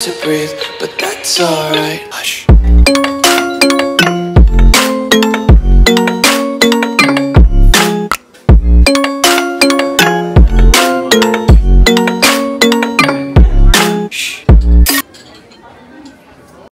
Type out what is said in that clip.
to breathe, but that's alright. Hush.